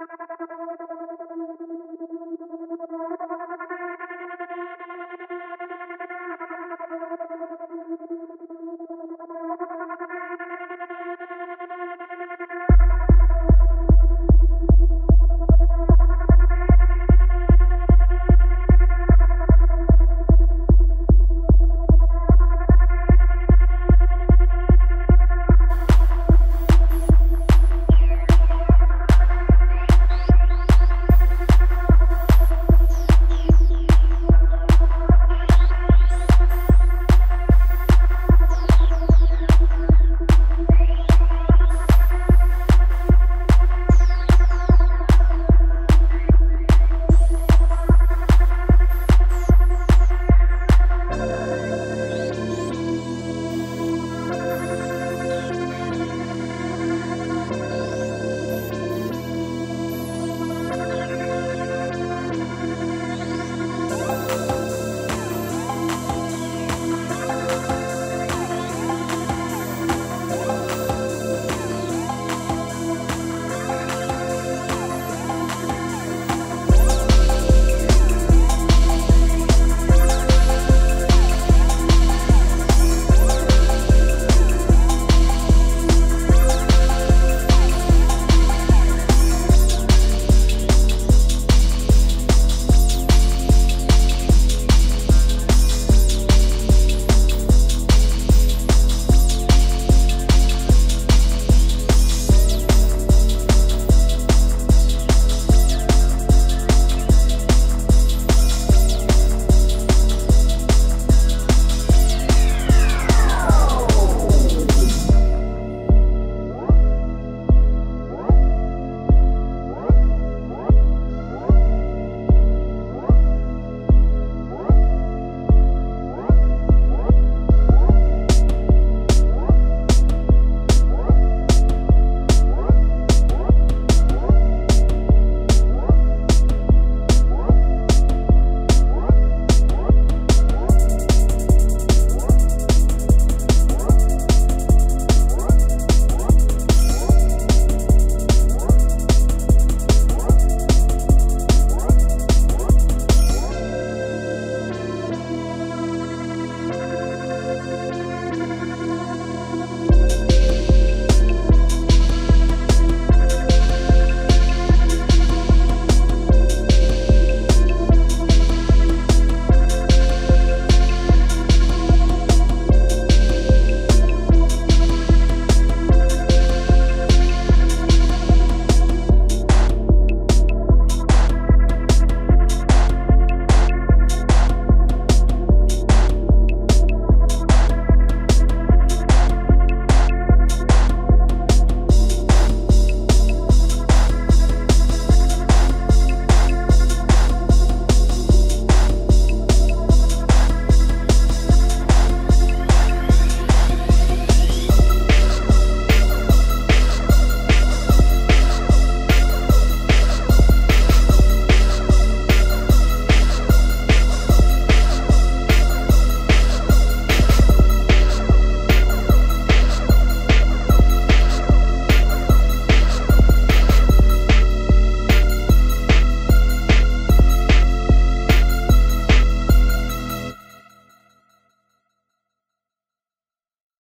うん。